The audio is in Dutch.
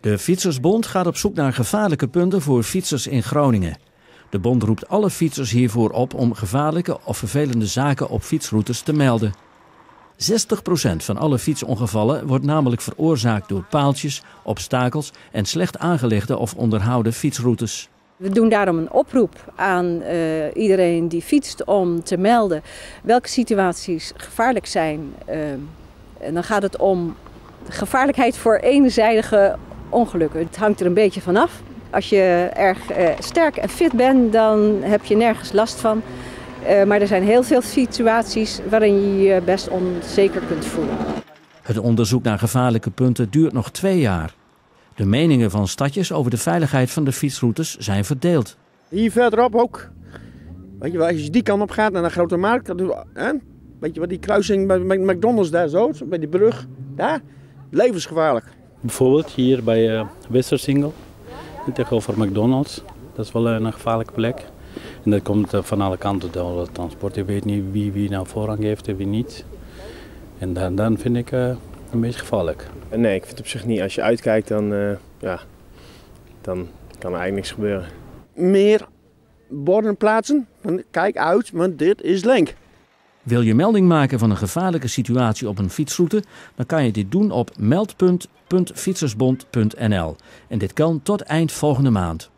De Fietsersbond gaat op zoek naar gevaarlijke punten voor fietsers in Groningen. De bond roept alle fietsers hiervoor op om gevaarlijke of vervelende zaken op fietsroutes te melden. 60% van alle fietsongevallen wordt namelijk veroorzaakt door paaltjes, obstakels en slecht aangelegde of onderhouden fietsroutes. We doen daarom een oproep aan uh, iedereen die fietst om te melden welke situaties gevaarlijk zijn. Uh, en dan gaat het om gevaarlijkheid voor eenzijdige ongelukken. Het hangt er een beetje vanaf. Als je erg uh, sterk en fit bent, dan heb je nergens last van. Uh, maar er zijn heel veel situaties waarin je je best onzeker kunt voelen. Het onderzoek naar gevaarlijke punten duurt nog twee jaar. De meningen van stadjes over de veiligheid van de fietsroutes zijn verdeeld. Hier verderop ook. Weet je wel, als je die kant op gaat naar de grote markt, hè? weet je wat die kruising bij McDonald's daar zo, bij die brug, daar, levensgevaarlijk. Bijvoorbeeld hier bij uh, Westersingel, tegenover McDonald's. Dat is wel een gevaarlijke plek. En dat komt van alle kanten door het transport. Je weet niet wie, wie nou voorrang heeft en wie niet. En dan, dan vind ik uh, een beetje gevaarlijk. Nee, ik vind het op zich niet. Als je uitkijkt, dan, uh, ja, dan kan er eigenlijk niks gebeuren. Meer borden plaatsen. Kijk uit, want dit is link. Wil je melding maken van een gevaarlijke situatie op een fietsroute? Dan kan je dit doen op meldpunt.fietsersbond.nl. En dit kan tot eind volgende maand.